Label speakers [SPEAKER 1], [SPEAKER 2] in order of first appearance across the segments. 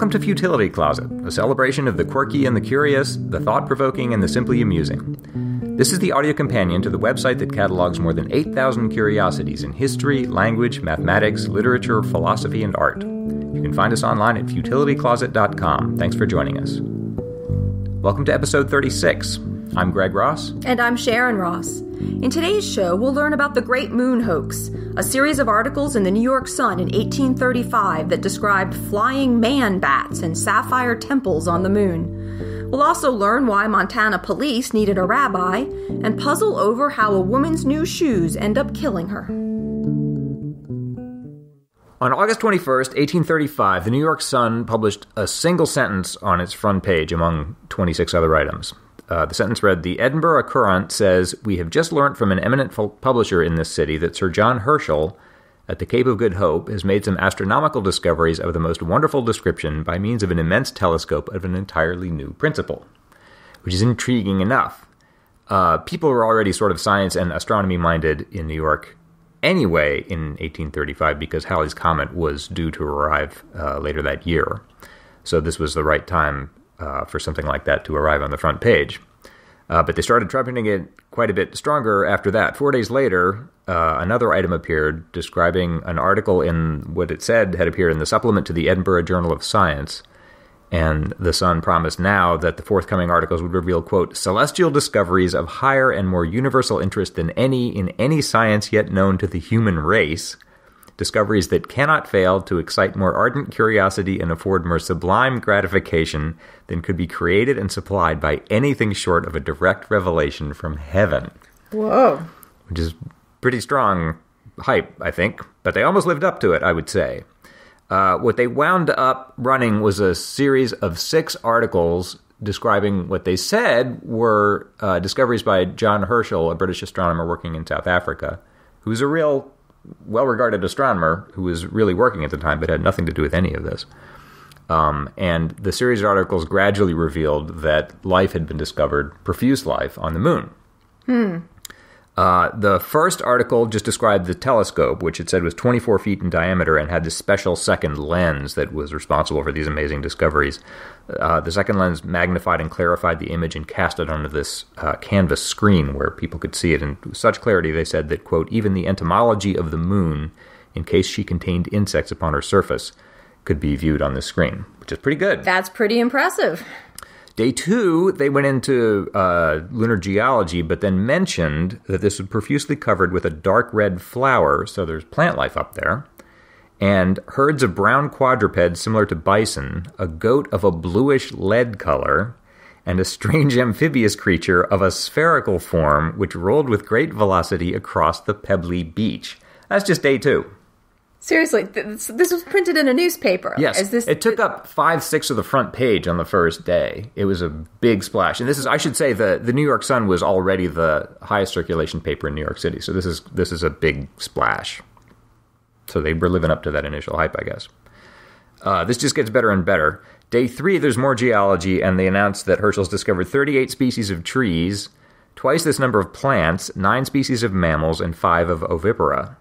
[SPEAKER 1] Welcome to Futility Closet, a celebration of the quirky and the curious, the thought provoking and the simply amusing. This is the audio companion to the website that catalogs more than 8,000 curiosities in history, language, mathematics, literature, philosophy, and art. You can find us online at futilitycloset.com. Thanks for joining us. Welcome to episode 36. I'm Greg Ross.
[SPEAKER 2] And I'm Sharon Ross. In today's show, we'll learn about the Great Moon Hoax, a series of articles in the New York Sun in 1835 that described flying man bats and sapphire temples on the moon. We'll also learn why Montana police needed a rabbi and puzzle over how a woman's new shoes end up killing her.
[SPEAKER 1] On August 21st, 1835, the New York Sun published a single sentence on its front page among 26 other items. Uh, the sentence read The Edinburgh Courant says, We have just learnt from an eminent publisher in this city that Sir John Herschel at the Cape of Good Hope has made some astronomical discoveries of the most wonderful description by means of an immense telescope of an entirely new principle, which is intriguing enough. Uh, people were already sort of science and astronomy minded in New York anyway in 1835 because Halley's Comet was due to arrive uh, later that year. So this was the right time uh, for something like that to arrive on the front page. Uh, but they started trumpeting it quite a bit stronger after that. Four days later, uh, another item appeared describing an article in what it said had appeared in the supplement to the Edinburgh Journal of Science. And the Sun promised now that the forthcoming articles would reveal, quote, celestial discoveries of higher and more universal interest than any in any science yet known to the human race discoveries that cannot fail to excite more ardent curiosity and afford more sublime gratification than could be created and supplied by anything short of a direct revelation from heaven.
[SPEAKER 2] Whoa.
[SPEAKER 1] Which is pretty strong hype, I think, but they almost lived up to it, I would say. Uh, what they wound up running was a series of six articles describing what they said were uh, discoveries by John Herschel, a British astronomer working in South Africa, who's a real well regarded astronomer who was really working at the time but had nothing to do with any of this. Um, and the series of articles gradually revealed that life had been discovered, profuse life, on the moon.
[SPEAKER 2] Hmm.
[SPEAKER 1] Uh, the first article just described the telescope, which it said was 24 feet in diameter and had this special second lens that was responsible for these amazing discoveries. Uh, the second lens magnified and clarified the image and cast it onto this uh, canvas screen where people could see it in such clarity they said that, quote, even the entomology of the moon, in case she contained insects upon her surface, could be viewed on the screen, which is pretty good.
[SPEAKER 2] That's pretty impressive.
[SPEAKER 1] Day two, they went into uh, lunar geology, but then mentioned that this was profusely covered with a dark red flower, so there's plant life up there, and herds of brown quadrupeds similar to bison, a goat of a bluish lead color, and a strange amphibious creature of a spherical form which rolled with great velocity across the pebbly beach. That's just day two.
[SPEAKER 2] Seriously, this, this, was printed in a newspaper.
[SPEAKER 1] Yes, this, it took up five, six of the front page on the first day. It was a big splash, and this is, I should say, the the New York Sun was already the highest circulation paper in New York City, so this is this is a big splash. So they were living up to that initial hype, I guess. Uh, this just gets better and better. Day three, there's more geology, and they announced that Herschel's discovered 38 species of trees, twice this number of plants, nine species of mammals, and five of ovipara.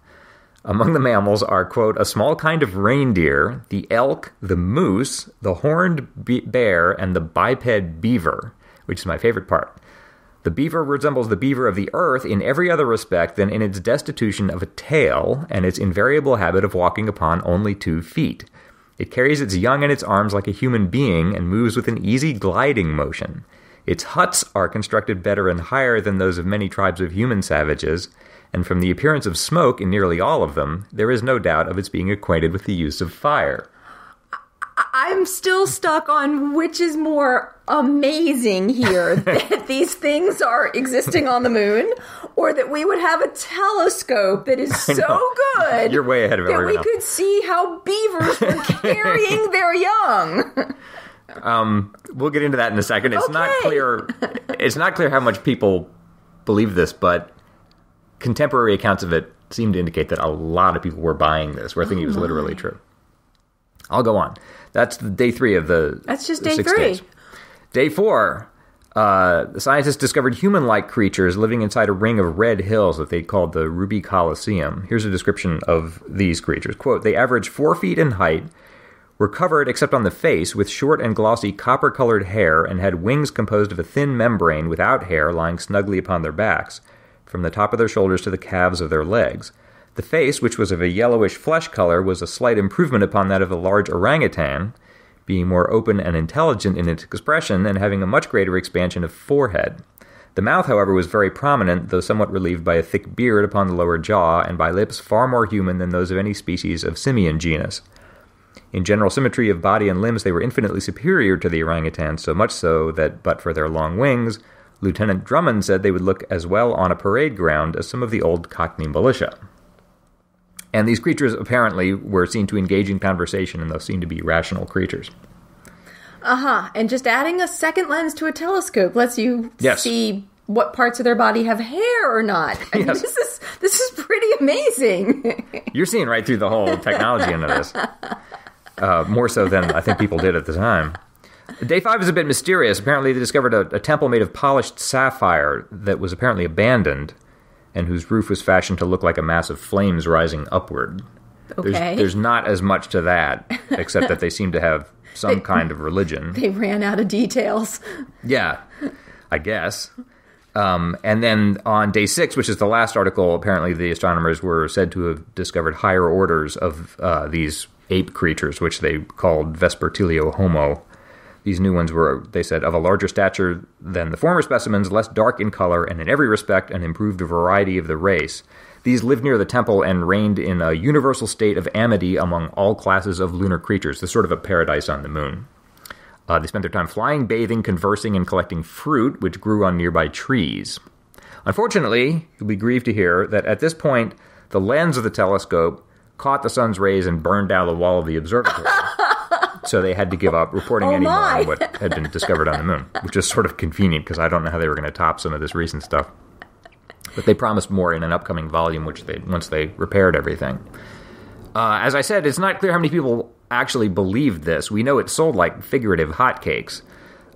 [SPEAKER 1] Among the mammals are, quote, a small kind of reindeer, the elk, the moose, the horned be- bear, and the biped beaver, which is my favorite part. The beaver resembles the beaver of the earth in every other respect than in its destitution of a tail and its invariable habit of walking upon only two feet. It carries its young in its arms like a human being and moves with an easy gliding motion. Its huts are constructed better and higher than those of many tribes of human savages, and from the appearance of smoke in nearly all of them, there is no doubt of its being acquainted with the use of fire.
[SPEAKER 2] I'm still stuck on which is more amazing here that these things are existing on the moon or that we would have a telescope that is so good
[SPEAKER 1] You're way ahead of
[SPEAKER 2] that we
[SPEAKER 1] else.
[SPEAKER 2] could see how beavers were carrying their young.
[SPEAKER 1] Um, we'll get into that in a second. It's
[SPEAKER 2] okay.
[SPEAKER 1] not clear. It's not clear how much people believe this, but contemporary accounts of it seem to indicate that a lot of people were buying this, were thinking oh it was literally true. I'll go on. That's the day three of the.
[SPEAKER 2] That's just day
[SPEAKER 1] three.
[SPEAKER 2] Days.
[SPEAKER 1] Day four. Uh, the scientists discovered human-like creatures living inside a ring of red hills that they called the Ruby Coliseum. Here's a description of these creatures. "Quote: They average four feet in height, were covered, except on the face, with short and glossy copper colored hair and had wings composed of a thin membrane without hair lying snugly upon their backs, from the top of their shoulders to the calves of their legs. The face, which was of a yellowish flesh color, was a slight improvement upon that of the large orangutan, being more open and intelligent in its expression and having a much greater expansion of forehead. The mouth, however, was very prominent, though somewhat relieved by a thick beard upon the lower jaw and by lips far more human than those of any species of simian genus. In general symmetry of body and limbs, they were infinitely superior to the orangutan, so much so that, but for their long wings, Lieutenant Drummond said they would look as well on a parade ground as some of the old Cockney militia. And these creatures apparently were seen to engage in conversation and those seemed to be rational creatures.
[SPEAKER 2] Uh huh. And just adding a second lens to a telescope lets you
[SPEAKER 1] Yes.
[SPEAKER 2] see what parts of their body have hair or not. I mean,
[SPEAKER 1] Yes.
[SPEAKER 2] this is this is pretty amazing.
[SPEAKER 1] You're seeing right through the whole technology into this. Uh, more so than I think people did at the time. Day five is a bit mysterious. Apparently, they discovered a, a temple made of polished sapphire that was apparently abandoned and whose roof was fashioned to look like a mass of flames rising upward.
[SPEAKER 2] Okay.
[SPEAKER 1] There's, there's not as much to that, except that they seem to have some kind of religion.
[SPEAKER 2] they ran out of details.
[SPEAKER 1] Yeah, I guess. Um, and then on day six, which is the last article, apparently the astronomers were said to have discovered higher orders of uh, these ape creatures, which they called Vespertilio homo. These new ones were, they said, of a larger stature than the former specimens, less dark in color, and in every respect an improved variety of the race. These lived near the temple and reigned in a universal state of amity among all classes of lunar creatures. This sort of a paradise on the moon. Uh, they spent their time flying, bathing, conversing, and collecting fruit, which grew on nearby trees. Unfortunately, you'll be grieved to hear that at this point, the lens of the telescope caught the sun's rays and burned down the wall of the observatory. so they had to give up reporting
[SPEAKER 2] Oh,
[SPEAKER 1] any more
[SPEAKER 2] my.
[SPEAKER 1] on what had been discovered on the moon, which is sort of convenient because I don't know how they were going to top some of this recent stuff. But they promised more in an upcoming volume, which they once they repaired everything. Uh, as I said, it's not clear how many people actually believed this. We know it sold like figurative hotcakes.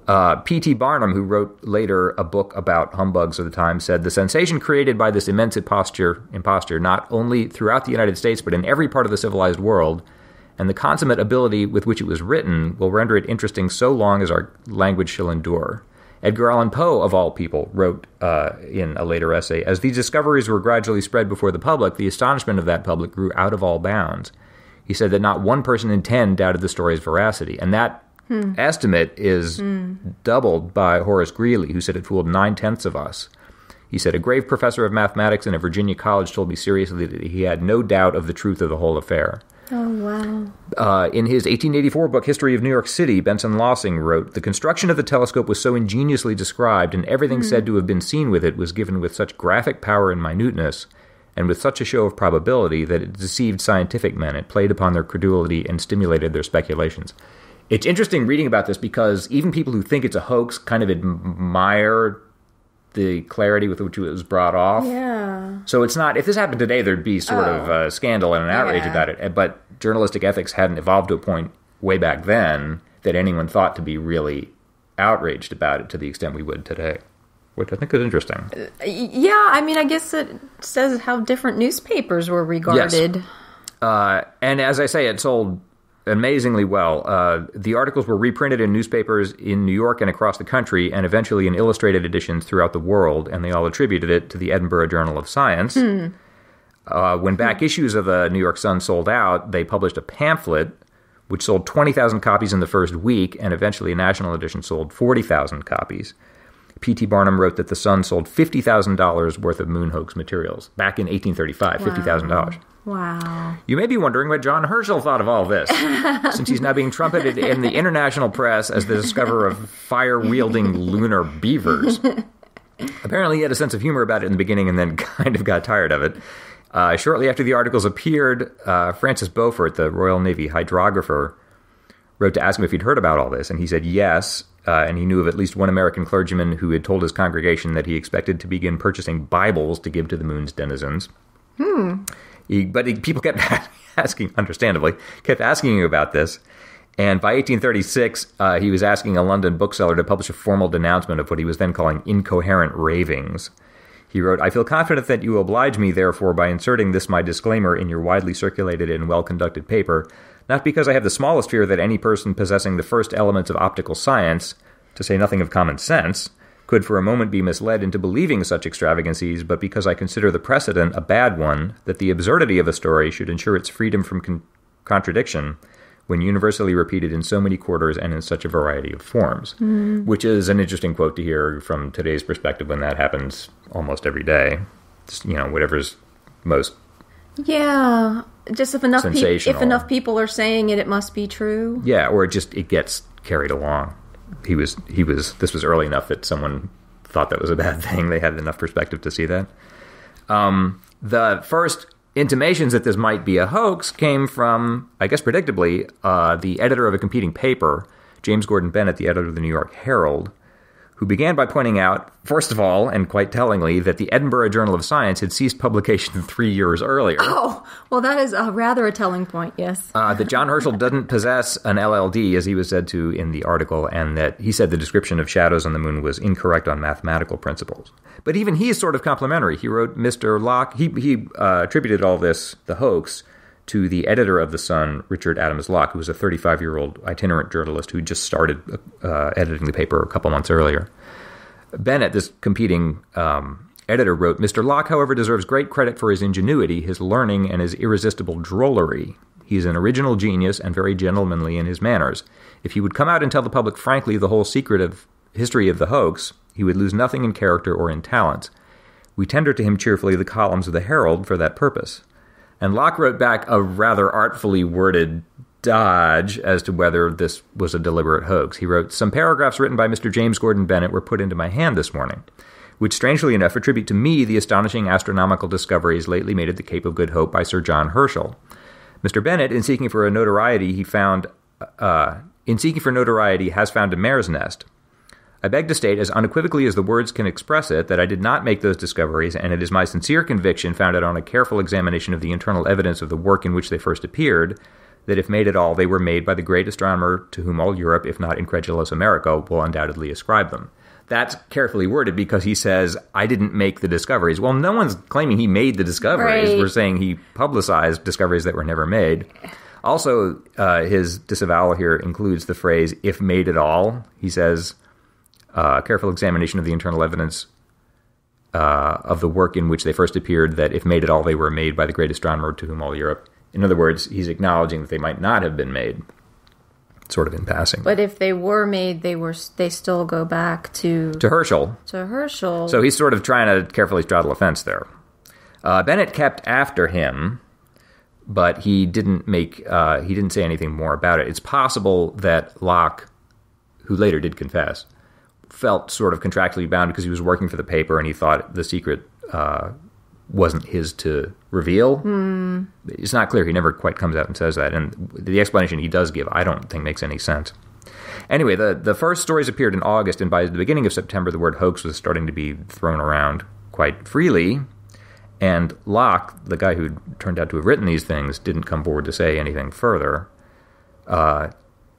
[SPEAKER 1] Uh, P.T. Barnum, who wrote later a book about humbugs of the time, said the sensation created by this immense imposture, imposture, not only throughout the United States but in every part of the civilized world, and the consummate ability with which it was written will render it interesting so long as our language shall endure. Edgar Allan Poe, of all people, wrote uh, in a later essay As these discoveries were gradually spread before the public, the astonishment of that public grew out of all bounds. He said that not one person in ten doubted the story's veracity, and that estimate is doubled by Horace Greeley, who said it fooled nine tenths of us. He said, A grave professor of mathematics in a Virginia college told me seriously that he had no doubt of the truth of the whole affair.
[SPEAKER 2] Oh wow.
[SPEAKER 1] Uh, in his 1884 book, History of New York City, Benson Lossing wrote The construction of the telescope was so ingeniously described, and everything said to have been seen with it was given with such graphic power and minuteness, and with such a show of probability, that it deceived scientific men. It played upon their credulity and stimulated their speculations. It's interesting reading about this because even people who think it's a hoax kind of admire the clarity with which it was brought off.
[SPEAKER 2] Yeah.
[SPEAKER 1] So it's not. If this happened today, there'd be sort of a scandal and an outrage
[SPEAKER 2] Yeah.
[SPEAKER 1] about it. Uh, But journalistic ethics hadn't evolved to a point way back then that anyone thought to be really outraged about it to the extent we would today, which I think is interesting.
[SPEAKER 2] Yeah, I mean, I guess it says how different newspapers were regarded.
[SPEAKER 1] Uh, and as I say, it sold amazingly well. Uh, the articles were reprinted in newspapers in New York and across the country, and eventually in illustrated editions throughout the world, and they all attributed it to the Edinburgh Journal of Science. Uh, when back issues of the New York Sun sold out, they published a pamphlet which sold 20,000 copies in the first week, and eventually a national edition sold 40,000 copies. P.T. Barnum wrote that the Sun sold $50,000 worth of moon hoax materials back in 1835, $50,000.
[SPEAKER 2] Wow.
[SPEAKER 1] You may be wondering what John Herschel thought of all this, since he's now being trumpeted in the international press as the discoverer of fire wielding lunar beavers. Apparently, he had a sense of humor about it in the beginning and then kind of got tired of it. Uh, shortly after the articles appeared, uh, Francis Beaufort, the Royal Navy hydrographer, wrote to ask him if he'd heard about all this, and he said yes. Uh, and he knew of at least one American clergyman who had told his congregation that he expected to begin purchasing Bibles to give to the moon's denizens. He, but he, people kept asking, understandably, kept asking you about this. And by 1836, uh, he was asking a London bookseller to publish a formal denouncement of what he was then calling incoherent ravings. He wrote, I feel confident that you oblige me, therefore, by inserting this my disclaimer in your widely circulated and well conducted paper, not because I have the smallest fear that any person possessing the first elements of optical science, to say nothing of common sense, could for a moment be misled into believing such extravagancies, but because I consider the precedent a bad one, that the absurdity of a story should ensure its freedom from con- contradiction when universally repeated in so many quarters and in such a variety of forms. Mm. Which is an interesting quote to hear from today's perspective when that happens almost every day. Just, you know, whatever's most
[SPEAKER 2] yeah, just if enough pe- if enough people are saying it, it must be true.
[SPEAKER 1] Yeah, or it just it gets carried along. He was he was this was early enough that someone thought that was a bad thing. They had enough perspective to see that. Um, the first intimations that this might be a hoax came from, I guess, predictably, uh, the editor of a competing paper, James Gordon Bennett, the editor of the New York Herald, who began by pointing out, first of all, and quite tellingly, that the Edinburgh Journal of Science had ceased publication three years earlier.
[SPEAKER 2] Oh, well, that is a rather a telling point, yes.
[SPEAKER 1] Uh, that John Herschel doesn't possess an LLD, as he was said to in the article, and that he said the description of shadows on the moon was incorrect on mathematical principles. But even he is sort of complimentary. He wrote Mr. Locke, he, he uh, attributed all this, the hoax, to the editor of The Sun, Richard Adams Locke, who was a 35 year old itinerant journalist who had just started uh, editing the paper a couple months earlier. Bennett, this competing um, editor, wrote Mr. Locke, however, deserves great credit for his ingenuity, his learning, and his irresistible drollery. He is an original genius and very gentlemanly in his manners. If he would come out and tell the public frankly the whole secret of history of the hoax, he would lose nothing in character or in talent. We tender to him cheerfully the columns of the Herald for that purpose. And Locke wrote back a rather artfully worded dodge as to whether this was a deliberate hoax. He wrote, Some paragraphs written by Mr. James Gordon Bennett were put into my hand this morning, which strangely enough attribute to me the astonishing astronomical discoveries lately made at the Cape of Good Hope by Sir John Herschel. Mr. Bennett, in seeking for a notoriety, he found, uh, in seeking for notoriety, has found a mare's nest. I beg to state, as unequivocally as the words can express it, that I did not make those discoveries, and it is my sincere conviction, founded on a careful examination of the internal evidence of the work in which they first appeared, that if made at all, they were made by the great astronomer to whom all Europe, if not incredulous America, will undoubtedly ascribe them. That's carefully worded because he says, I didn't make the discoveries. Well, no one's claiming he made the discoveries. Right. We're saying he publicized discoveries that were never made. Also, uh, his disavowal here includes the phrase, if made at all. He says, uh, careful examination of the internal evidence uh, of the work in which they first appeared, that if made at all, they were made by the great astronomer to whom all Europe. In other words, he's acknowledging that they might not have been made, sort of in passing.
[SPEAKER 2] But if they were made, they were they still go back to
[SPEAKER 1] to Herschel.
[SPEAKER 2] To Herschel.
[SPEAKER 1] So he's sort of trying to carefully straddle a fence there. Uh, Bennett kept after him, but he didn't make uh, he didn't say anything more about it. It's possible that Locke, who later did confess, felt sort of contractually bound because he was working for the paper and he thought the secret uh, wasn't his to reveal.
[SPEAKER 2] Mm.
[SPEAKER 1] It's not clear. He never quite comes out and says that. And the explanation he does give, I don't think makes any sense. Anyway, the, the first stories appeared in August, and by the beginning of September, the word hoax was starting to be thrown around quite freely. And Locke, the guy who turned out to have written these things, didn't come forward to say anything further. Uh,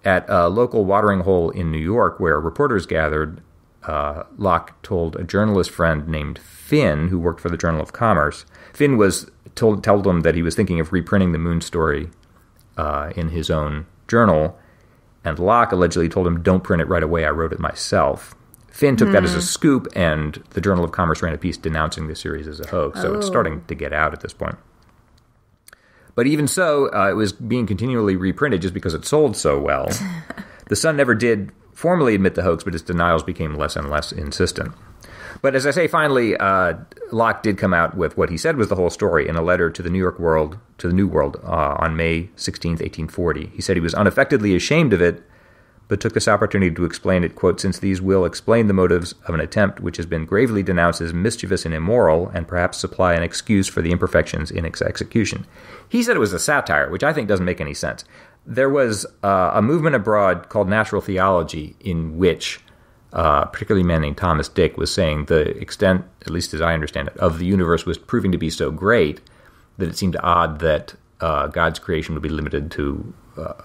[SPEAKER 1] at a local watering hole in New York where reporters gathered, uh, Locke told a journalist friend named Finn, who worked for the Journal of Commerce. Finn was told told him that he was thinking of reprinting the moon story uh, in his own journal, and Locke allegedly told him, "Don't print it right away. I wrote it myself." Finn took mm. that as a hmm. scoop, and the Journal of Commerce ran a piece denouncing the series as a hoax. So oh. it's starting to get out at this point. But even so, uh, it was being continually reprinted just because it sold so well. the Sun never did formally admit the hoax, but its denials became less and less insistent. But as I say, finally, uh, Locke did come out with what he said was the whole story in a letter to the New York World, to the New World, uh, on May 16th, 1840. He said he was unaffectedly ashamed of it but took this opportunity to explain it, quote, since these will explain the motives of an attempt which has been gravely denounced as mischievous and immoral, and perhaps supply an excuse for the imperfections in its execution. He said it was a satire, which I think doesn't make any sense. There was uh, a movement abroad called natural theology, in which uh, particularly a man named Thomas Dick was saying the extent, at least as I understand it, of the universe was proving to be so great that it seemed odd that uh, God's creation would be limited to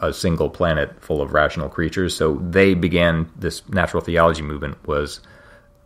[SPEAKER 1] a single planet full of rational creatures. So they began this natural theology movement was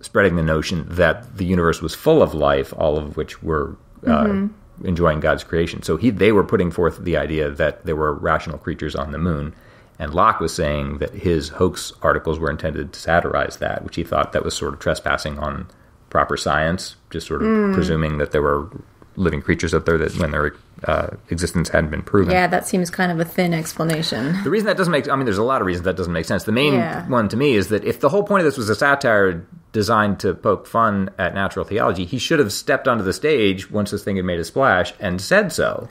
[SPEAKER 1] spreading the notion that the universe was full of life, all of which were uh, mm-hmm. Enjoying God's creation. So he they were putting forth the idea that there were rational creatures on the moon. And Locke was saying that his hoax articles were intended to satirize that, which he thought that was sort of trespassing on proper science, just sort of
[SPEAKER 2] Hmm.
[SPEAKER 1] presuming that there were living creatures out there that when their uh, existence hadn't been proven.
[SPEAKER 2] Yeah, that seems kind of a thin explanation.
[SPEAKER 1] The reason that doesn't make I mean, there's a lot of reasons that doesn't make sense. The main
[SPEAKER 2] Yeah.
[SPEAKER 1] one to me is that if the whole point of this was a satire designed to poke fun at natural theology, he should have stepped onto the stage once this thing had made a splash and said so.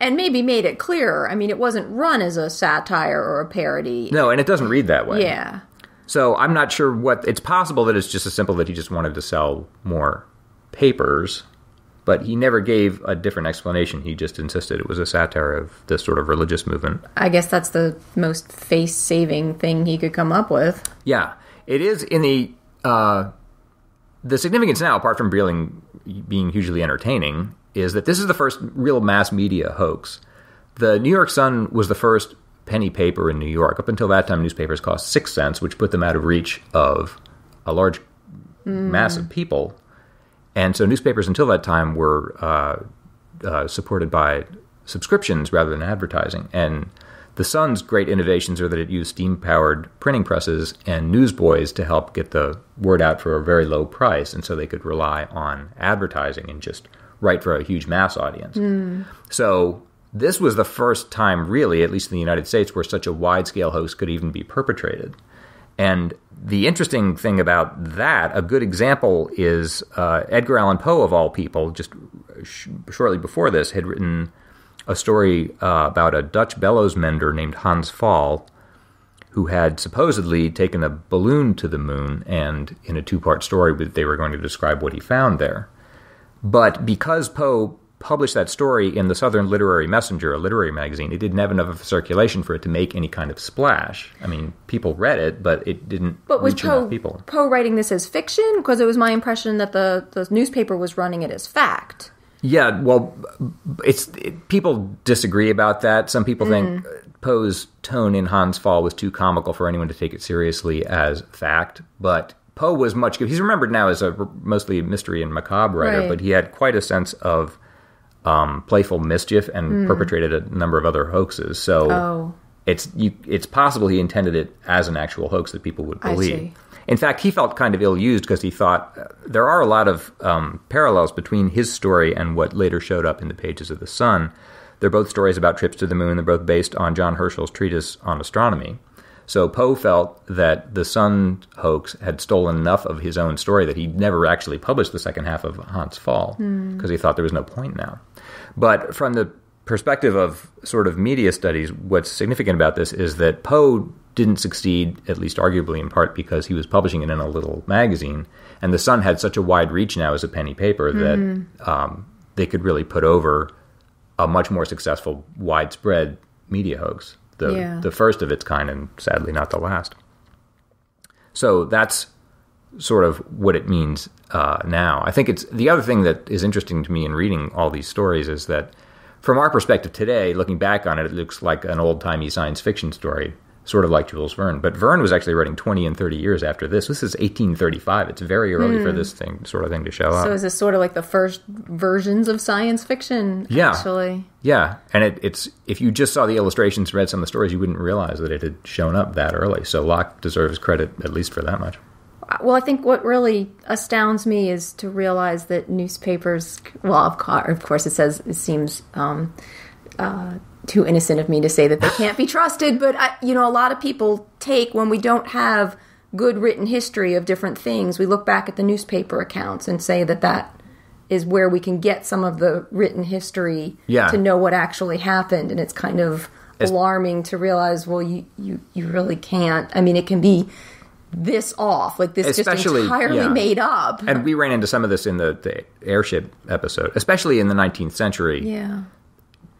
[SPEAKER 2] And maybe made it clearer. I mean, it wasn't run as a satire or a parody.
[SPEAKER 1] No, and it doesn't read that way.
[SPEAKER 2] Yeah.
[SPEAKER 1] So I'm not sure what. It's possible that it's just as simple that he just wanted to sell more papers, but he never gave a different explanation. He just insisted it was a satire of this sort of religious movement.
[SPEAKER 2] I guess that's the most face saving thing he could come up with.
[SPEAKER 1] Yeah, it is in the uh, the significance now, apart from being being hugely entertaining, is that this is the first real mass media hoax. The New York Sun was the first penny paper in New York. Up until that time, newspapers cost six cents, which put them out of reach of a large mass of people. And so, newspapers until that time were uh, uh, supported by subscriptions rather than advertising. And the Sun's great innovations are that it used steam powered printing presses and newsboys to help get the word out for a very low price. And so they could rely on advertising and just write for a huge mass audience. So this was the first time, really, at least in the United States, where such a wide scale hoax could even be perpetrated. And the interesting thing about that, a good example is uh, Edgar Allan Poe, of all people, just sh- shortly before this, had written a story uh, about a Dutch bellows mender named Hans Pfaall, who had supposedly taken a balloon to the moon, and in a two part story, they were going to describe what he found there. But because Poe published that story in the Southern Literary Messenger, a literary magazine, it didn't have enough of a circulation for it to make any kind of splash. I mean, people read it, but it didn't
[SPEAKER 2] But was
[SPEAKER 1] reach enough
[SPEAKER 2] Poe
[SPEAKER 1] people.
[SPEAKER 2] Poe writing this as fiction? Because it was my impression that the, the newspaper was running it as fact.
[SPEAKER 1] Yeah, well, it's it, people disagree about that. Some people think mm. Poe's tone in Hans Pfaall was too comical for anyone to take it seriously as fact, but Poe was much. Good he's remembered now as a mostly mystery and macabre writer,
[SPEAKER 2] Right.
[SPEAKER 1] but he had quite a sense of um, playful mischief and perpetrated a number of other hoaxes. So
[SPEAKER 2] Oh.
[SPEAKER 1] it's you, it's possible he intended it as an actual hoax that people would
[SPEAKER 2] I
[SPEAKER 1] believe.
[SPEAKER 2] see.
[SPEAKER 1] In fact, he felt kind of ill used because he thought uh, there are a lot of um, parallels between his story and what later showed up in the pages of the Sun. They're both stories about trips to the moon. They're both based on John Herschel's treatise on astronomy. So Poe felt that the Sun hoax had stolen enough of his own story that he never actually published the second half of Hans Pfaall because he thought there was no point now. But from the perspective of sort of media studies, what's significant about this is that Poe didn't succeed, at least arguably in part because he was publishing it in a little magazine, and the Sun had such a wide reach now as a penny paper that um, they could really put over a much more successful, widespread media hoax. The
[SPEAKER 2] Yeah.
[SPEAKER 1] the first of its kind, and sadly not the last. So that's sort of what it means uh, now. I think it's the other thing that is interesting to me in reading all these stories is that, from our perspective today, looking back on it, it looks like an old timey science fiction story, sort of like Jules Verne. But Verne was actually writing 20 and 30 years after this. This is 1835. It's very early for this thing, sort of thing, to show up.
[SPEAKER 2] So is this sort of like the first versions of science fiction?
[SPEAKER 1] Yeah.
[SPEAKER 2] Actually.
[SPEAKER 1] Yeah, and it, it's if you just saw the illustrations, read some of the stories, you wouldn't realize that it had shown up that early. So Locke deserves credit at least for that much.
[SPEAKER 2] Well, I think what really astounds me is to realize that newspapers. Well, of course, of course it says it seems um, uh, too innocent of me to say that they can't be trusted, but I, you know, a lot of people take when we don't have good written history of different things. We look back at the newspaper accounts and say that that is where we can get some of the written history
[SPEAKER 1] Yeah.
[SPEAKER 2] to know what actually happened, and it's kind of alarming to realize. Well, you you you really can't. I mean, it can be this off, like this just entirely
[SPEAKER 1] yeah.
[SPEAKER 2] made up.
[SPEAKER 1] And we ran into some of this in the, the airship episode, especially in the 19th century.
[SPEAKER 2] yeah.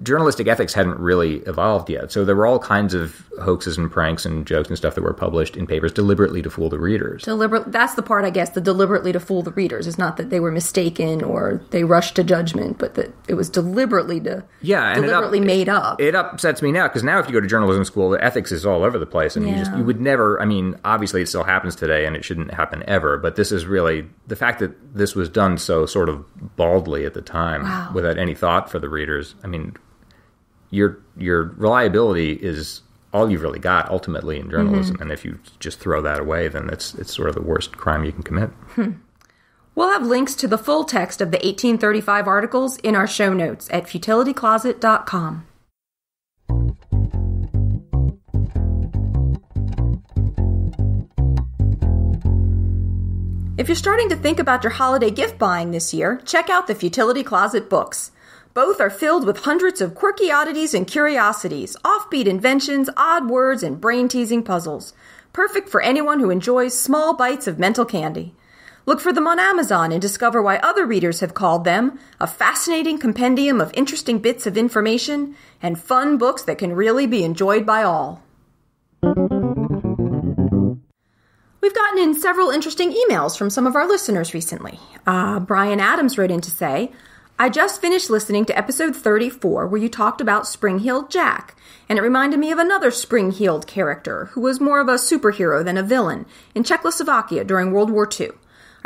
[SPEAKER 1] Journalistic ethics hadn't really evolved yet. So there were all kinds of hoaxes and pranks and jokes and stuff that were published in papers deliberately to fool the readers.
[SPEAKER 2] Deliberate. That's the part, I guess, the deliberately to fool the readers. It's not that they were mistaken or they rushed to judgment, but that it was deliberately to
[SPEAKER 1] Yeah, and it up-
[SPEAKER 2] deliberately made up.
[SPEAKER 1] It upsets me now because now if you go to journalism school, the ethics is all over the place, and you just you would never. I mean, obviously it still happens today, and it shouldn't happen ever. But this is really the fact that this was done so sort of baldly at the time,
[SPEAKER 2] Wow.
[SPEAKER 1] without any thought for the readers. I mean, your your reliability is all you've really got ultimately in journalism, mm-hmm. and if you just throw that away, then it's it's sort of the worst crime you can commit. Hmm.
[SPEAKER 2] We'll have links to the full text of the 1835 articles in our show notes at futilitycloset.com. If you're starting to think about your holiday gift buying this year, check out the Futility Closet books. Both are filled with hundreds of quirky oddities and curiosities, offbeat inventions, odd words, and brain teasing puzzles. Perfect for anyone who enjoys small bites of mental candy. Look for them on Amazon and discover why other readers have called them a fascinating compendium of interesting bits of information and fun books that can really be enjoyed by all. We've gotten in several interesting emails from some of our listeners recently. Uh, Brian Adams wrote in to say, I just finished listening to episode 34 where you talked about Spring Heeled Jack, and it reminded me of another spring heeled character who was more of a superhero than a villain in Czechoslovakia during World War II.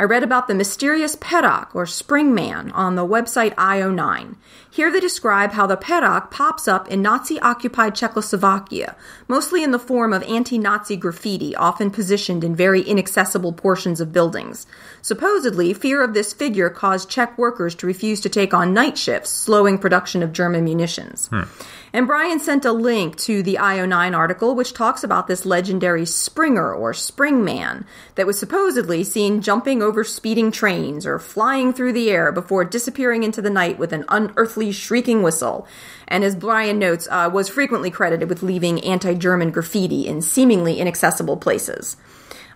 [SPEAKER 2] I read about the mysterious Perák or Spring Man on the website IO9. Here they describe how the Perák pops up in Nazi occupied Czechoslovakia, mostly in the form of anti Nazi graffiti, often positioned in very inaccessible portions of buildings. Supposedly, fear of this figure caused Czech workers to refuse to take on night shifts, slowing production of German munitions. Hmm. And Brian sent a link to the IO9 article, which talks about this legendary Springer or Springman that was supposedly seen jumping over speeding trains or flying through the air before disappearing into the night with an unearthly shrieking whistle. And as Brian notes, uh, was frequently credited with leaving anti German graffiti in seemingly inaccessible places.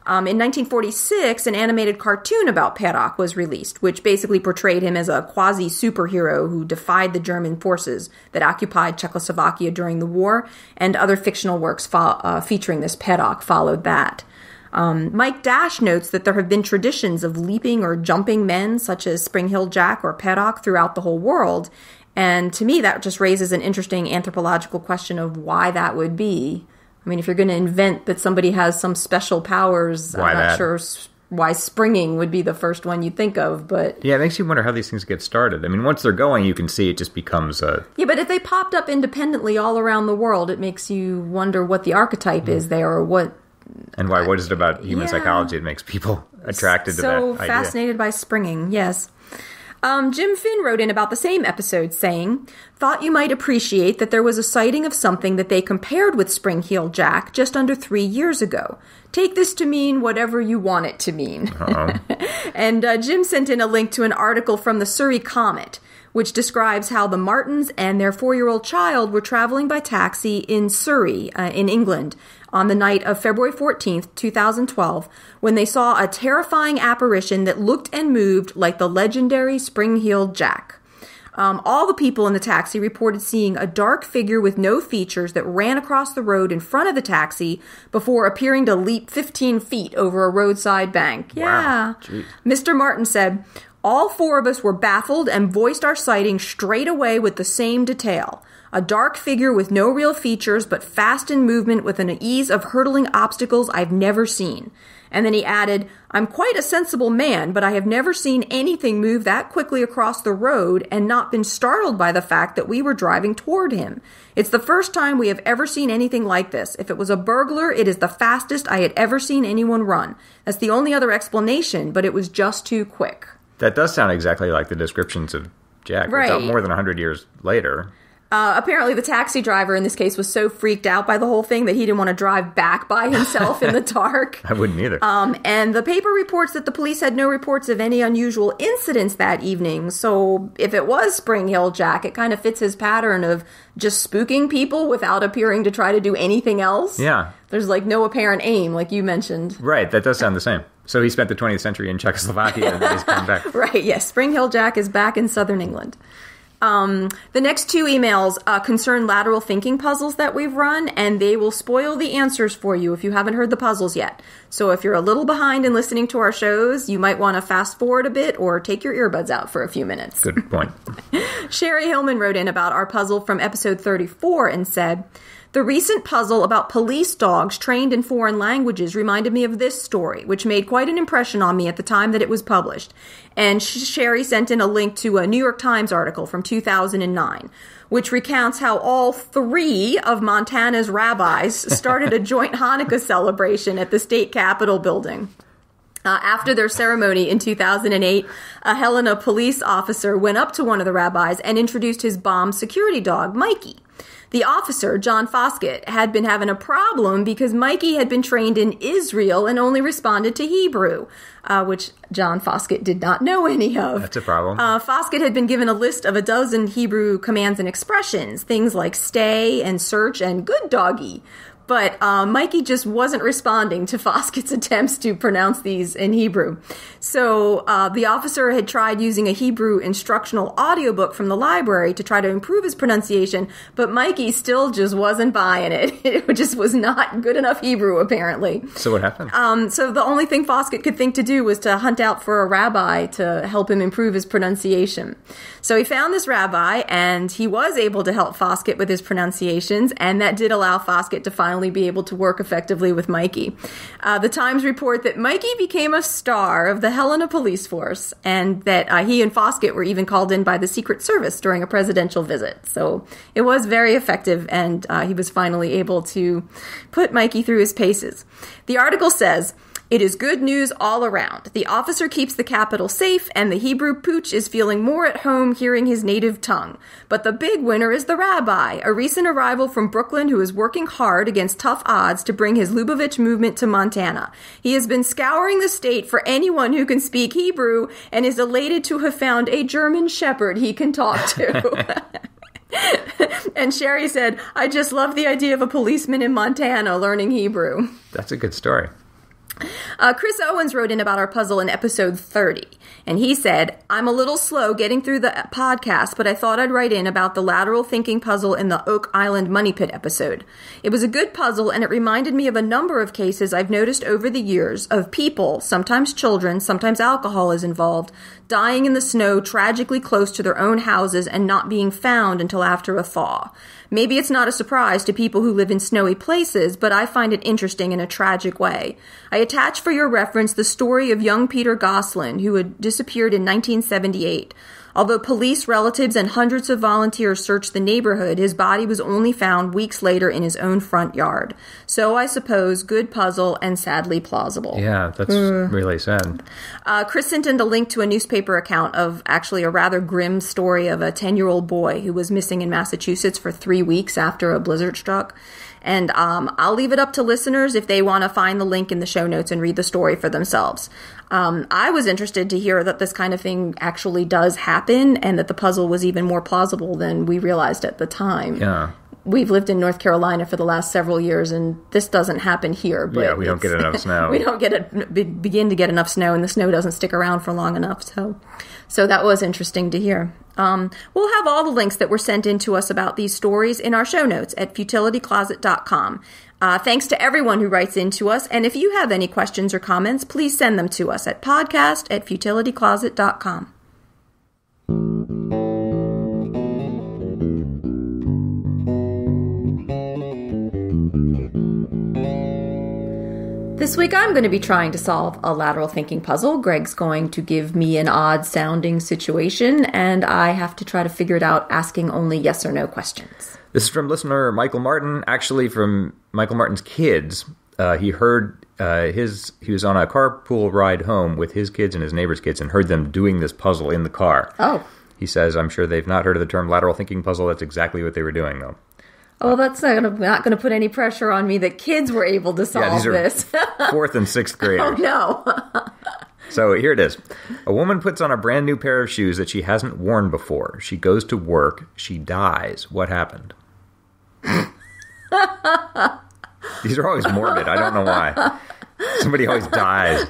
[SPEAKER 2] Um, in 1946, an animated cartoon about Perák was released, which basically portrayed him as a quasi superhero who defied the German forces that occupied Czechoslovakia during the war, and other fictional works fo- uh, featuring this Perák followed that. Um, Mike Dash notes that there have been traditions of leaping or jumping men, such as Spring Heel Jack or Perák, throughout the whole world. And to me, that just raises an interesting anthropological question of why that would be. I mean, if you're going to invent that somebody has some special powers,
[SPEAKER 1] Why
[SPEAKER 2] I'm not
[SPEAKER 1] that?
[SPEAKER 2] sure why springing would be the first one you think of. But
[SPEAKER 1] Yeah, it makes you wonder how these things get started. I mean, once they're going, you can see it just becomes a
[SPEAKER 2] yeah, but if they popped up independently all around the world, it makes you wonder what the archetype is hmm. there or what.
[SPEAKER 1] and why. What is it about human
[SPEAKER 2] Yeah.
[SPEAKER 1] psychology that makes people attracted to
[SPEAKER 2] so
[SPEAKER 1] that idea?
[SPEAKER 2] fascinated by springing, yes. Um, Jim Finn wrote in about the same episode saying, Thought you might appreciate that there was a sighting of something that they compared with Spring Heel Jack just under three years ago. Take this to mean whatever you want it to mean. and uh, Jim sent in a link to an article from the Surrey Comet, which describes how the Martins and their four year old child were traveling by taxi in Surrey, uh, in England, on the night of February 14th, 2012, when they saw a terrifying apparition that looked and moved like the legendary spring heeled Jack. Um, all the people in the taxi reported seeing a dark figure with no features that ran across the road in front of the taxi before appearing to leap 15 feet over a roadside bank. Yeah. Mr. Martin said, All four of us were baffled and voiced our sighting straight away with the same detail. A dark figure with no real features but fast in movement with an ease of hurdling obstacles I've never seen. And then he added, I'm quite a sensible man, but I have never seen anything move that quickly across the road and not been startled by the fact that we were driving toward him. It's the first time we have ever seen anything like this. If it was a burglar, it is the fastest I had ever seen anyone run. That's the only other explanation, but it was just too quick.
[SPEAKER 1] That does sound exactly like the descriptions of Jack. It's out
[SPEAKER 2] Right.
[SPEAKER 1] more than hundred years later.
[SPEAKER 2] Uh, apparently, the taxi driver in this case was so freaked out by the whole thing that he didn't want to drive back by himself in the dark.
[SPEAKER 1] I wouldn't either.
[SPEAKER 2] Um, and the paper reports that the police had no reports of any unusual incidents that evening. So if it was Spring Heel Jack, it kind of fits his pattern of just spooking people without appearing to try to do anything else.
[SPEAKER 1] yeah,
[SPEAKER 2] There's like no apparent aim, like you mentioned.
[SPEAKER 1] right. That does sound the same. So he spent the 20th century in Czechoslovakia, and then he's come back.
[SPEAKER 2] Right, yes. Spring Heel Jack is back in southern England. Um, the next two emails uh, concern lateral thinking puzzles that we've run, and they will spoil the answers for you if you haven't heard the puzzles yet. So if you're a little behind in listening to our shows, you might want to fast forward a bit or take your earbuds out for a few minutes.
[SPEAKER 1] Good point.
[SPEAKER 2] Sherry Hillman wrote in about our puzzle from episode 34 and said, the recent puzzle about police dogs trained in foreign languages reminded me of this story, which made quite an impression on me at the time that it was published. And Sherry sent in a link to a New York Times article from 2009, which recounts how all three of Montana's rabbis started a joint Hanukkah celebration at the state capitol building. Uh, after their ceremony in 2008, a Helena police officer went up to one of the rabbis and introduced his bomb security dog, Mikey. The officer, John Foskett, had been having a problem because Mikey had been trained in Israel and only responded to Hebrew, uh, which John Foskett did not know any of.
[SPEAKER 1] That's a problem.
[SPEAKER 2] Uh, Foskett had been given a list of a dozen Hebrew commands and expressions, things like stay and search and good doggy. But uh, Mikey just wasn't responding to Foskett's attempts to pronounce these in Hebrew. So uh, the officer had tried using a Hebrew instructional audiobook from the library to try to improve his pronunciation, but Mikey still just wasn't buying it. It just was not good enough Hebrew, apparently.
[SPEAKER 1] So what happened?
[SPEAKER 2] Um, so the only thing Foskett could think to do was to hunt out for a rabbi to help him improve his pronunciation. So he found this rabbi, and he was able to help Foskett with his pronunciations, and that did allow Foskett to finally be able to work effectively with Mikey. Uh, the Times report that Mikey became a star of the Helena police force, and that uh, he and Foskett were even called in by the Secret Service during a presidential visit. So it was very effective, and uh, he was finally able to put Mikey through his paces. The article says, it is good news all around. The officer keeps the capital safe, and the Hebrew pooch is feeling more at home hearing his native tongue. But the big winner is the rabbi, a recent arrival from Brooklyn who is working hard against tough odds to bring his Lubavitch movement to Montana. He has been scouring the state for anyone who can speak Hebrew and is elated to have found a German shepherd he can talk to. and Sherry said, I just love the idea of a policeman in Montana learning Hebrew.
[SPEAKER 1] That's a good story.
[SPEAKER 2] Uh, Chris Owens wrote in about our puzzle in episode 30, and he said, I'm a little slow getting through the podcast, but I thought I'd write in about the lateral thinking puzzle in the Oak Island Money Pit episode. It was a good puzzle, and it reminded me of a number of cases I've noticed over the years of people, sometimes children, sometimes alcohol is involved, dying in the snow tragically close to their own houses and not being found until after a thaw. Maybe it's not a surprise to people who live in snowy places, but I find it interesting in a tragic way. I attach for your reference the story of young Peter Goslin, who had disappeared in 1978. Although police, relatives, and hundreds of volunteers searched the neighborhood, his body was only found weeks later in his own front yard. So I suppose good puzzle and sadly plausible.
[SPEAKER 1] Yeah, that's uh, really sad.
[SPEAKER 2] Uh, Chris sent in the link to a newspaper account of actually a rather grim story of a 10 year old boy who was missing in Massachusetts for three weeks after a blizzard struck. And um, I'll leave it up to listeners if they want to find the link in the show notes and read the story for themselves. Um, I was interested to hear that this kind of thing actually does happen and that the puzzle was even more plausible than we realized at the time.
[SPEAKER 1] Yeah.
[SPEAKER 2] We've lived in North Carolina for the last several years, and this doesn't happen here. But
[SPEAKER 1] yeah, we don't get enough snow.
[SPEAKER 2] we don't get it, begin to get enough snow, and the snow doesn't stick around for long enough. So, so that was interesting to hear. Um, we'll have all the links that were sent in to us about these stories in our show notes at futilitycloset.com. Uh, thanks to everyone who writes in to us. And if you have any questions or comments, please send them to us at podcast at futilitycloset.com. This week I'm going to be trying to solve a lateral thinking puzzle. Greg's going to give me an odd sounding situation, and I have to try to figure it out asking only yes or no questions.
[SPEAKER 1] This is from listener Michael Martin, actually from Michael Martin's kids. Uh, he heard uh, his he was on a carpool ride home with his kids and his neighbor's kids and heard them doing this puzzle in the car.
[SPEAKER 2] Oh.
[SPEAKER 1] He says, I'm sure they've not heard of the term lateral thinking puzzle. That's exactly what they were doing, though.
[SPEAKER 2] Oh, that's not gonna not gonna put any pressure on me that kids were able to solve
[SPEAKER 1] yeah, these are
[SPEAKER 2] this.
[SPEAKER 1] fourth and sixth grade.
[SPEAKER 2] oh no.
[SPEAKER 1] so here it is. A woman puts on a brand new pair of shoes that she hasn't worn before. She goes to work. She dies. What happened? These are always morbid. I don't know why. Somebody always dies.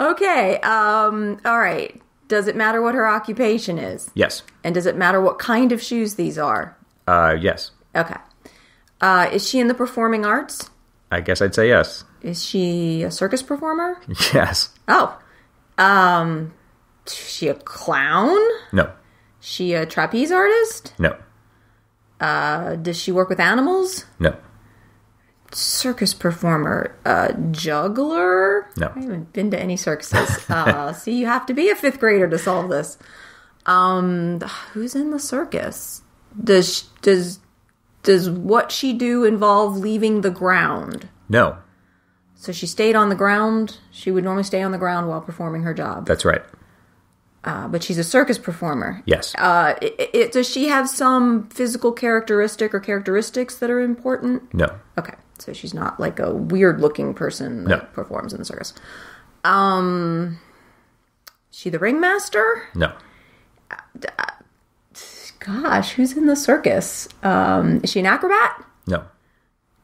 [SPEAKER 2] okay. Um, all right. Does it matter what her occupation is?
[SPEAKER 1] Yes.
[SPEAKER 2] And does it matter what kind of shoes these are?
[SPEAKER 1] Uh, yes.
[SPEAKER 2] Okay. Uh, is she in the performing arts?
[SPEAKER 1] I guess I'd say yes.
[SPEAKER 2] Is she a circus performer?
[SPEAKER 1] Yes.
[SPEAKER 2] Oh. Um, is she a clown?
[SPEAKER 1] No.
[SPEAKER 2] She a trapeze artist?
[SPEAKER 1] No.
[SPEAKER 2] Uh, does she work with animals?
[SPEAKER 1] No.
[SPEAKER 2] Circus performer, uh, juggler?
[SPEAKER 1] No.
[SPEAKER 2] I haven't been to any circuses. uh, see, you have to be a fifth grader to solve this. Um, who's in the circus? Does does does what she do involve leaving the ground?
[SPEAKER 1] No.
[SPEAKER 2] So she stayed on the ground. She would normally stay on the ground while performing her job.
[SPEAKER 1] That's right.
[SPEAKER 2] Uh, but she's a circus performer.
[SPEAKER 1] Yes.
[SPEAKER 2] Uh, it, it, does she have some physical characteristic or characteristics that are important?
[SPEAKER 1] no.
[SPEAKER 2] Okay, so she's not like a weird looking person that
[SPEAKER 1] No.
[SPEAKER 2] performs in the circus. Um, she the ringmaster?
[SPEAKER 1] No.
[SPEAKER 2] Gosh, who's in the circus? Um, is she an acrobat?
[SPEAKER 1] No.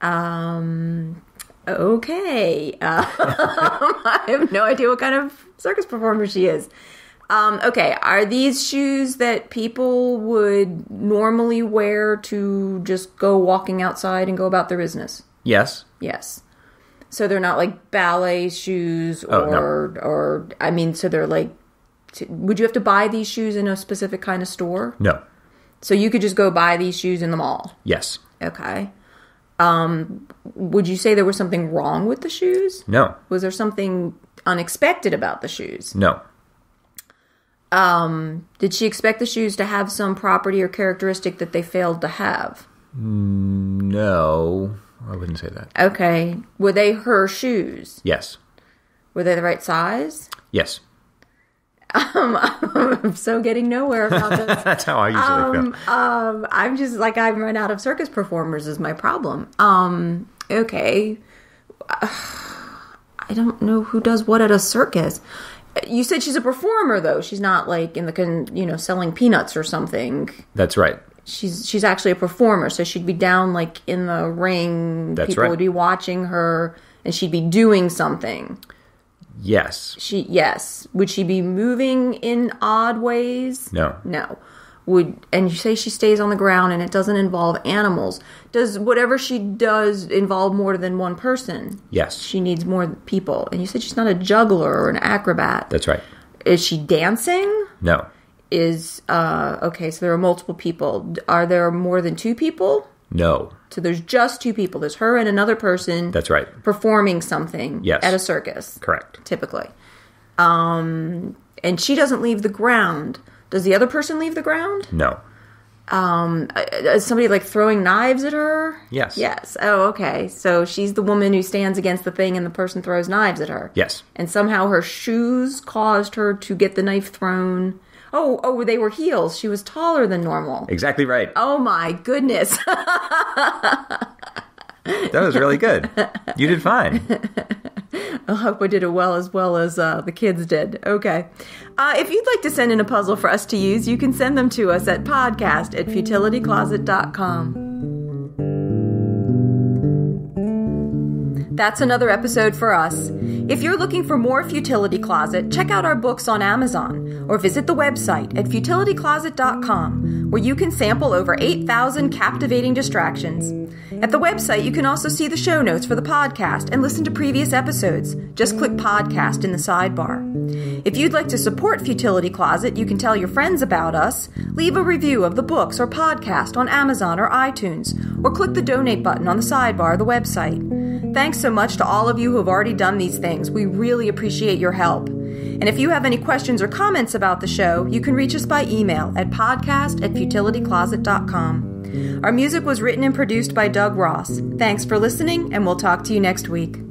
[SPEAKER 2] Um, okay. Uh, I have no idea what kind of circus performer she is. Um, okay, are these shoes that people would normally wear to just go walking outside and go about their business?
[SPEAKER 1] Yes.
[SPEAKER 2] Yes. So they're not like ballet shoes or
[SPEAKER 1] Oh, no.
[SPEAKER 2] or I mean so they're like would you have to buy these shoes in a specific kind of store?
[SPEAKER 1] No.
[SPEAKER 2] So you could just go buy these shoes in the mall.
[SPEAKER 1] Yes.
[SPEAKER 2] Okay. Um would you say there was something wrong with the shoes?
[SPEAKER 1] No.
[SPEAKER 2] Was there something unexpected about the shoes?
[SPEAKER 1] No.
[SPEAKER 2] Um, Did she expect the shoes to have some property or characteristic that they failed to have?
[SPEAKER 1] No. I wouldn't say that.
[SPEAKER 2] Okay. Were they her shoes?
[SPEAKER 1] Yes.
[SPEAKER 2] Were they the right size?
[SPEAKER 1] Yes.
[SPEAKER 2] I'm so getting nowhere about this.
[SPEAKER 1] That's how I usually feel.
[SPEAKER 2] um, I'm just like I've run out of circus performers is my problem. Um, okay. I don't know who does what at a circus. You said she's a performer though. She's not like in the con, you know selling peanuts or something.
[SPEAKER 1] That's right.
[SPEAKER 2] She's she's actually a performer, so she'd be down like in the ring.
[SPEAKER 1] That's
[SPEAKER 2] People
[SPEAKER 1] right.
[SPEAKER 2] would be watching her, and she'd be doing something.
[SPEAKER 1] Yes.
[SPEAKER 2] She yes. Would she be moving in odd ways?
[SPEAKER 1] No.
[SPEAKER 2] No. Would and you say she stays on the ground and it doesn't involve animals. Does whatever she does involve more than one person?
[SPEAKER 1] Yes.
[SPEAKER 2] She needs more people. And you said she's not a juggler or an acrobat.
[SPEAKER 1] That's right.
[SPEAKER 2] Is she dancing?
[SPEAKER 1] No.
[SPEAKER 2] Is uh okay, so there are multiple people. Are there more than two people?
[SPEAKER 1] No.
[SPEAKER 2] So there's just two people. There's her and another person
[SPEAKER 1] That's right.
[SPEAKER 2] performing something
[SPEAKER 1] Yes.
[SPEAKER 2] at a circus.
[SPEAKER 1] Correct.
[SPEAKER 2] typically. Um, and she doesn't leave the ground. Does the other person leave the ground?
[SPEAKER 1] No.
[SPEAKER 2] Uh, Is somebody like throwing knives at her?
[SPEAKER 1] Yes.
[SPEAKER 2] Yes. Oh, okay. So she's the woman who stands against the thing and the person throws knives at her.
[SPEAKER 1] Yes.
[SPEAKER 2] And somehow her shoes caused her to get the knife thrown. Oh, oh, they were heels. She was taller than normal.
[SPEAKER 1] Exactly right.
[SPEAKER 2] Oh my goodness.
[SPEAKER 1] That was really good. You did fine.
[SPEAKER 2] I hope I did it well as well as uh, the kids did. Okay. Uh, if you'd like to send in a puzzle for us to use, you can send them to us at podcast at futilitycloset.com. That's another episode for us. If you're looking for more Futility Closet, check out our books on Amazon or visit the website at futilitycloset.com where you can sample over 8,000 captivating distractions. At the website, you can also see the show notes for the podcast and listen to previous episodes. Just click podcast in the sidebar. If you'd like to support Futility Closet, you can tell your friends about us, leave a review of the books or podcast on Amazon or iTunes, or click the donate button on the sidebar of the website. Thanks so much to all of you who have already done these things. We really appreciate your help. And if you have any questions or comments about the show, you can reach us by email at podcast at futilitycloset.com. Our music was written and produced by Doug Ross. Thanks for listening, and we'll talk to you next week.